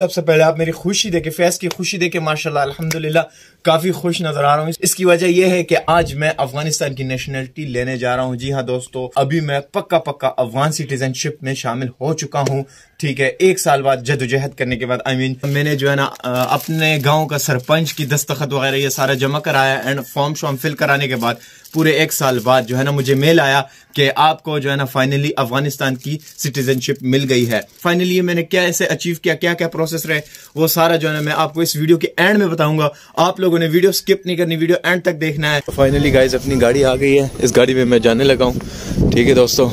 सबसे पहले आप मेरी खुशी देखे फैस की खुशी देखे माशाल्लाह अल्हम्दुलिल्लाह। काफ़ी खुश नज़र आ रहा हूँ। इसकी वजह यह है कि आज मैं अफ़गानिस्तान की नेशनलिटी लेने जा रहा हूँ। जी हाँ दोस्तों अभी मैं पक्का पक्का अफगान सिटीजनशिप में शामिल हो चुका हूँ। ठीक है एक साल बाद जदोजहद करने के बाद आई I मीन mean, मैंने जो है ना अपने गाँव का सरपंच की दस्तखत वगैरह ये सारा जमा कराया एंड फॉर्म शॉर्म फिल कराने के बाद पूरे एक साल बाद जो है ना मुझे मेल आया कि आपको जो है ना फाइनली अफ़गानिस्तान की सिटीजनशिप मिल गई है। फाइनली मैंने क्या ऐसे अचीव किया क्या क्या प्रोसेस रहे वो सारा जो है ना मैं आपको इस वीडियो के एंड में बताऊँगा। आप लोगों ने वीडियो स्किप नहीं करनी वीडियो एंड तक देखना है। फाइनली गाइज़ अपनी गाड़ी आ गई है। इस गाड़ी में मैं जाने लगा हूँ। ठीक है दोस्तों,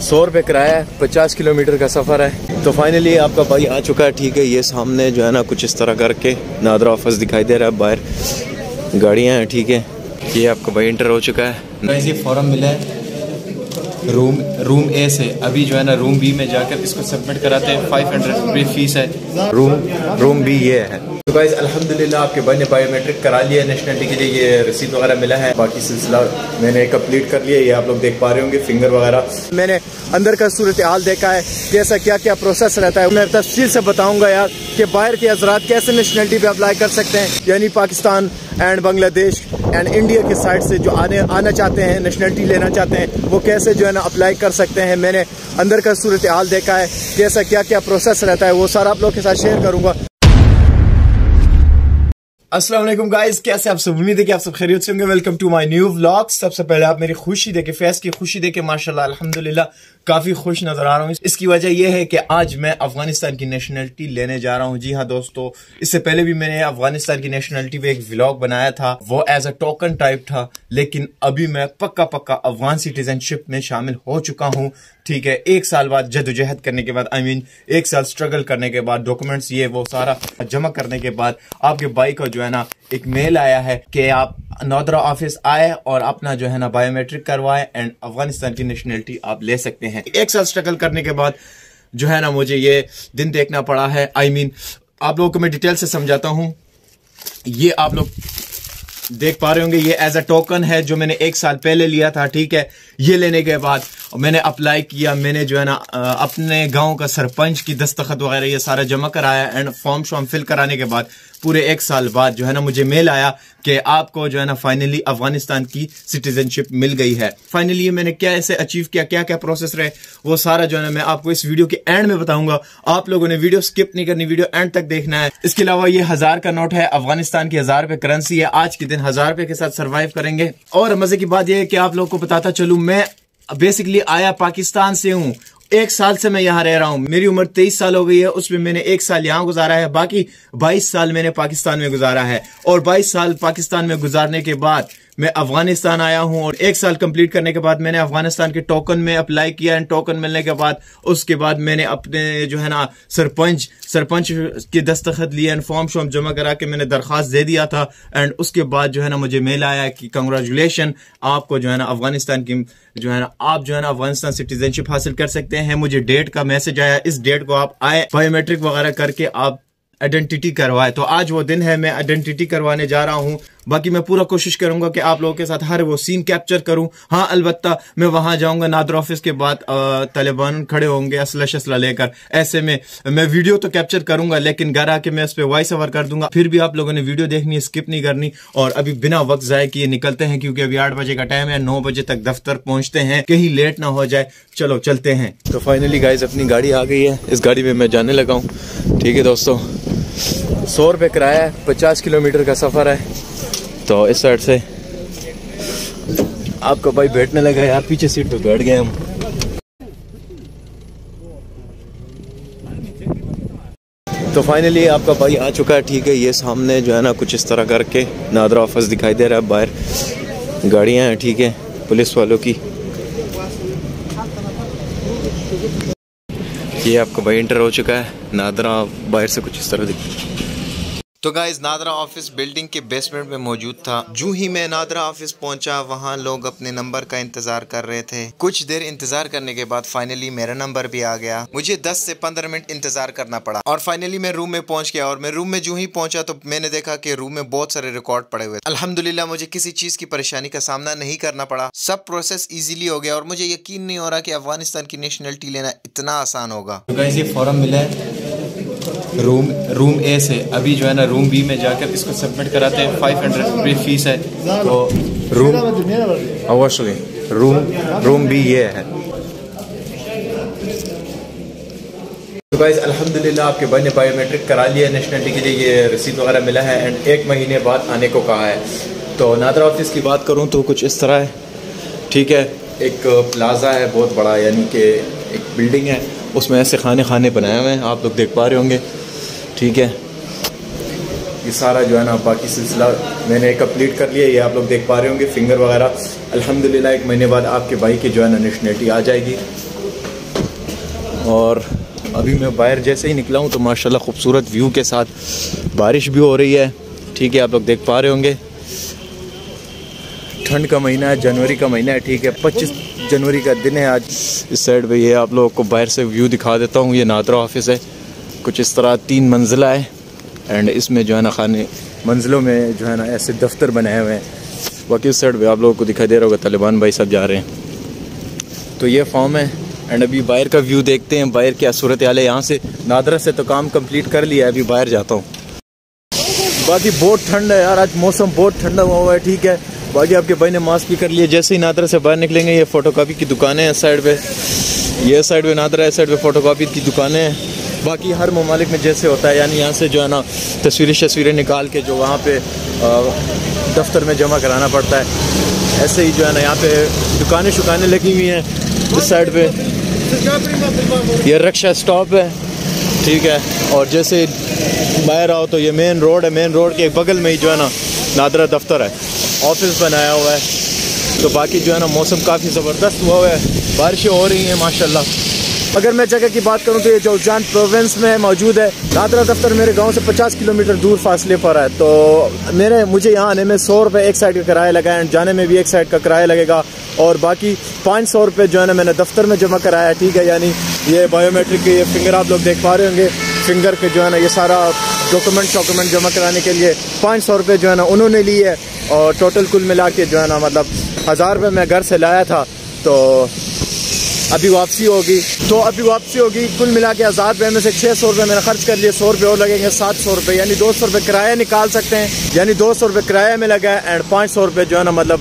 सौ रुपये किराया है, पचास किलोमीटर का सफ़र है। तो फाइनली आपका भाई आ चुका है। ठीक है, ये सामने जो है ना, कुछ इस तरह करके नादरा ऑफ़िस दिखाई दे रहा है। बाहर गाड़ियाँ हैं, ठीक है। ये आपका भाई इंटर हो चुका है। फॉर्म मिला है। रूम रूम ए से, अभी जो है ना रूम बी में जाकर इसको सबमिट कराते हैं फाइव हंड्रेड रुपये फ़ीस है। रूम रूम बी ये है। तो गाइज़ अल्हम्दुलिल्लाह आपके भाई ने बायोमेट्रिक करा लिया नेशनलिटी के लिए ये रसीद वगैरह मिला है। बाकी सिलसिला मैंने कंप्लीट कर लिया, ये आप लोग देख पा रहे होंगे फिंगर वगैरह। मैंने अंदर का सूरत हाल देखा है, कैसा क्या क्या प्रोसेस रहता है, मैं तफसील से बताऊँगा यार कि बाहर के हजरात कैसे नेशनलिटी पे अप्लाई कर सकते हैं। यानी Pakistan and Bangladesh and India के साइड से जो आने, आना चाहते हैं नेशनलिटी लेना चाहते हैं, वो कैसे जो है ना अप्लाई कर सकते हैं? मैंने अंदर का सूरत हाल देखा है, कैसा क्या क्या प्रोसेस रहता है, वो सारा आप लोग के साथ शेयर करूँगा। असलम गाइस कैसे आप सब? उम्मीद है कि आप सब खैरियत से होंगे। Welcome to my new vlog सबसे पहले आप मेरी खुशी देखे फेस की खुशी देखे माशाल्लाह अल्हम्दुलिल्लाह काफ़ी खुश नज़र आ रहा हूँ। इसकी वजह यह है कि आज मैं अफ़गानिस्तान की नेशनलिटी लेने जा रहा हूँ। जी हाँ दोस्तों इससे पहले भी मैंने अफ़गानिस्तान की नेशनलिटी पे एक व्लॉग बनाया था। वो एज अ टोकन टाइप था लेकिन अभी मैं पक्का पक्का अफगान सिटीजनशिप में शामिल हो चुका हूँ। ठीक है एक साल बाद जदोजहद करने के बाद आई I मीन mean, एक साल स्ट्रगल करने के बाद डॉक्यूमेंट्स ये वो सारा जमा करने के बाद आपके बाइक को जो है ना एक मेल आया है कि आप नौदरा ऑफ़िस आए और अपना जो है ना बायोमेट्रिक करवाए एंड अफ़गानिस्तान की नेशनलिटी आप ले सकते हैं। एक साल स्ट्रगल करने के बाद जो है ना मुझे ये दिन देखना पड़ा है। आई I मीन mean, आप लोगों को मैं डिटेल से समझाता हूँ। ये आप लोग देख पा रहे होंगे ये एज अ टोकन है जो मैंने एक साल पहले लिया था ठीक है? ये लेने के बाद मैंने अप्लाई किया, मैंने जो है ना अपने गाँव का सरपंच की दस्तखत वगैरह ये सारा जमा कराया एंड फॉर्म शॉर्म फिल कराने के बाद पूरे एक साल बाद जो है ना मुझे मेल आया कि आपको जो है ना फाइनली अफ़गानिस्तान की सिटीजनशिप मिल गई है। फाइनली ये मैंने क्या ऐसे अचीव किया क्या क्या प्रोसेस रहे, वो सारा जो है ना मैं आपको इस वीडियो के एंड में बताऊँगा। आप लोगों ने वीडियो स्किप नहीं करनी वीडियो एंड तक देखना है। इसके अलावा ये हज़ार का नोट है, अफ़गानिस्तान की हज़ार रुपए करेंसी है। आज के दिन हज़ार रुपए के साथ सर्वाइव करेंगे। और मज़े की बात यह है कि आप लोगों को बताता चलू मैं बेसिकली आया पाकिस्तान से हूँ। एक साल से मैं यहाँ रह रहा हूँ। मेरी उम्र तेईस साल हो गई है, उसमें मैंने एक साल यहाँ गुजारा है, बाकी बाईस साल मैंने पाकिस्तान में गुजारा है। और बाईस साल पाकिस्तान में गुजारने के बाद मैं अफ़गानिस्तान आया हूँ और एक साल कंप्लीट करने के बाद मैंने अफ़गानिस्तान के टोकन में अप्लाई किया एंड टोकन मिलने के बाद, उसके बाद मैंने अपने जो है ना, सरपंच सरपंच के दस्तखत लिए एंड फॉर्म शॉर्म जमा करा के मैंने दरख्वास्त दे दिया था एंड उसके बाद जो है ना, मुझे मेल आया कि कंग्रेचुलेशन आपको जो है ना, अफ़गानिस्तान की जो है ना, आप जो है ना, अफ़गानिस्तान सिटीजनशिप हासिल कर सकते हैं। मुझे डेट का मैसेज आया, इस डेट को आप आए बायोमेट्रिक वगैरह करके आप आइडेंटिटी करवाए। तो आज वो दिन है, मैं आइडेंटिटी करवाने जा रहा हूँ। बाकी मैं पूरा कोशिश करूँगा कि आप लोगों के साथ हर वो सीन कैप्चर करूँ। हाँ अलबत्ता, मैं वहाँ जाऊँगा, नादर ऑफ़िस के बाद तालिबान खड़े होंगे, असला शसला लेकर। ऐसे में, मैं वीडियो तो कैप्चर करूँगा, लेकिन घर आके मैं उस पर वॉइस ओवर कर दूँगा। फिर भी आप लोगों ने वीडियो देखनी है स्किप नहीं करनी, और अभी बिना वक्त जाए किए निकलते हैं, क्योंकि अभी आठ बजे का टाइम है, नौ बजे तक दफ्तर पहुँचते हैं, कहीं लेट ना हो जाए। चलो, चलते हैं। तो फाइनली गाइज़ अपनी गाड़ी आ गई है। इस गाड़ी में मैं जाने लगा हूँ। ठीक है, दोस्तों, सौ रुपये किराया है, पचास किलोमीटर का सफ़र है। तो इस साइड से। आपका भाई बैठने लगा यार, पीछे सीट पे बैठ गए हम। तो फाइनली आपका भाई आ चुका है, ठीक है, ये सामने जो है ना कुछ इस तरह करके नादरा ऑफ़िस दिखाई दे रहा है, बाहर गाड़ियाँ हैं, ठीक है, पुलिस वालों की। ये आपका भाई इंटर हो चुका है, नादरा बाहर से कुछ इस तरह दिख तो गाइज़ नादरा ऑफ़िस बिल्डिंग के बेसमेंट में मौजूद था। जो ही मैं नादरा ऑफ़िस पहुँचा, वहाँ लोग अपने नंबर का इंतज़ार कर रहे थे। कुछ देर इंतज़ार करने के बाद फाइनली मेरा नंबर भी आ गया। मुझे 10 से 15 मिनट इंतज़ार करना पड़ा। और फाइनली मैं रूम में पहुँच गया। और मैं रूम में जो ही पहुँचा तो मैंने देखा की रूम में बहुत सारे रिकॉर्ड पड़े हुए अल्हम्दुलिल्लाह मुझे किसी चीज़ की परेशानी का सामना नहीं करना पड़ा। सब प्रोसेस इजीली हो गया। और मुझे यकीन नहीं हो रहा की अफ़गानिस्तान की नेशनलिटी लेना इतना आसान होगा। तो फॉर्म मिला है। रूम रूम ए से अभी जो है ना रूम बी में जाकर इसको सबमिट कराते हैं फाइव हंड्रेड रुपये फ़ीस है। तो रूम अवश्य रूम रूम बी ये है। तो गाइज़ अल्हम्दुलिल्लाह आपके भाई ने बायोमेट्रिक करा लिया है नेशनलिटी के लिए ये रसीद वगैरह मिला है एंड एक महीने बाद आने को कहा है। तो नादरा ऑफ़िस की बात करूँ तो कुछ इस तरह है। ठीक है एक प्लाज़ा है बहुत बड़ा यानी कि एक बिल्डिंग है, उसमें ऐसे खाने खाने बनाए हुए हैं, आप लोग देख पा रहे होंगे। ठीक है। ये सारा जो है ना, बाकी सिलसिला मैंने कंप्लीट कर लिया, ये आप लोग देख पा रहे होंगे फिंगर वगैरह। अल्हम्दुलिल्लाह, एक महीने बाद आपके भाई की जो है ना नेशनलिटी आ जाएगी। और अभी मैं बाहर जैसे ही निकला हूँ तो माशाल्लाह खूबसूरत व्यू के साथ बारिश भी हो रही है। ठीक है, आप लोग देख पा रहे होंगे। ठंड का महीना है, जनवरी का महीना है, ठीक है। पच्चीस जनवरी का दिन है आज। इस साइड पे ये आप लोगों को बाहर से व्यू दिखा देता हूँ, ये नादरा ऑफ़िस है। कुछ इस तरह तीन मंजिला है एंड इसमें जो है ना खाने मंजिलों में जो है ना ऐसे दफ्तर बनाए हुए हैं। बाकी उस साइड पर आप लोगों को दिखाई दे रहा होगा, तालिबान भाई सब जा रहे हैं। तो ये फॉर्म है एंड अभी बाहर का व्यू देखते हैं, बाहर क्या सूरत हाल है यहाँ से। नादरा से तो काम कंप्लीट कर लिया है, अभी बाहर जाता हूँ। बाकी बहुत ठंड है यार, आज मौसम बहुत ठंडा हुआ हुआ है, ठीक है। बाकी आपके भाई ने मास्क भी कर लिया, जैसे ही नादरा से बाहर निकलेंगे, ये फ़ोटो कापी की दुकानें हैं साइड पे। ये साइड पे नादरा है साइड पे फ़ोटो कापी की दुकानें हैं। बाकी हर ममालिक में जैसे होता है, यानी यहाँ से जो है ना, तस्वीरें शस्वीरें निकाल के जो वहाँ पे दफ्तर में जमा कराना पड़ता है। ऐसे ही जो है ना, यहाँ पे दुकानें शुकानें लगी हुई हैं, इस साइड पे। ये रक्षा स्टॉप है, ठीक है। और जैसे बाहर आओ तो ये मेन रोड है मेन रोड के बगल में ही जो है ना, नादरा दफ्तर है। ऑफ़िस बनाया हुआ है। तो बाकी जो है ना, मौसम काफ़ी ज़बरदस्त हुआ हुआ है। बारिशें हो रही हैं, माशाल्लाह। अगर मैं जगह की बात करूँ तो ये जोजान प्रोविंस में मौजूद है। नादरा दफ्तर मेरे गाँव से 50 किलोमीटर दूर फासले पर है। तो मेरे, मुझे यहाँ आने में सौ रुपये एक साइड का किराया लगा है, जाने में भी एक साइड का किराया लगेगा। और बाकी पाँच सौ रुपये जो है ना, मैंने दफ्तर में जमा कराया, ठीक है? यानी ये बायोमेट्रिक के ये फिंगर आप लोग देख पा रहे होंगे। फिंगर के जो है ना, ये सारा डॉक्यूमेंट शॉक्यूमेंट जमा कराने के लिए पाँच सौ रुपये जो है ना, उन्होंने लिए। है और टोटल कुल मिला के जो है ना मतलब हज़ार रुपये मैं घर से लाया था तो अभी वापसी होगी। तो अभी वापसी होगी, कुल मिला के हज़ार रुपये में से छः सौ रुपये मैंने खर्च कर लिए, सौ रुपये और लगेंगे सात सौ रुपये, यानी दो सौ रुपये किराया निकाल सकते हैं, यानी दो सौ रुपये किराया में लगा है एंड पाँच सौ रुपये जो है ना मतलब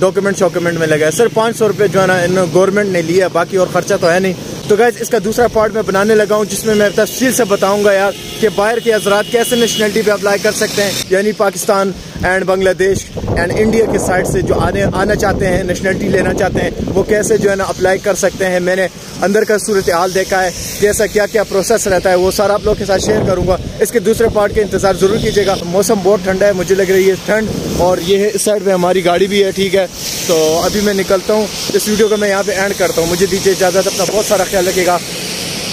डॉक्यूमेंट शॉक्यूमेंट में लगा है। सिर्फ़ पाँच सौ रुपये जो है ना, इन गवर्नमेंट ने लिया बाकी और ख़र्चा तो है नहीं। तो गैस इसका दूसरा पार्ट मैं बनाने लगा हूँ, जिसमें मैं तफसील से बताऊँगा यार कि बाहर के हजरात कैसे नेशनलिटी पे अप्लाई कर सकते हैं। यानी Pakistan and Bangladesh and India के साइड से जो आने, आना चाहते हैं नेशनलिटी लेना चाहते हैं, वो कैसे जो है ना अप्लाई कर सकते हैं। मैंने अंदर का सूरत हाल देखा है, कैसा क्या क्या प्रोसेस रहता है, वो सारा आप लोग के साथ शेयर करूँगा। इसके दूसरे पार्ट के इंतज़ार ज़रूर कीजिएगा। मौसम बहुत ठंडा है, मुझे लग रही है ठंड, और ये इस साइड पर हमारी गाड़ी भी है, ठीक है। तो अभी मैं निकलता हूँ। इस वीडियो को मैं यहाँ पे एंड करता हूँ। मुझे दीजिए इजाज़त, अपना बहुत सारा ख्याल रखेगा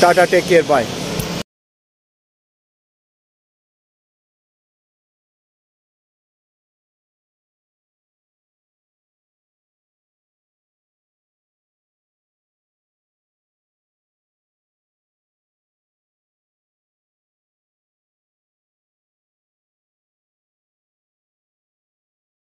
टाटा टेक केयर बाय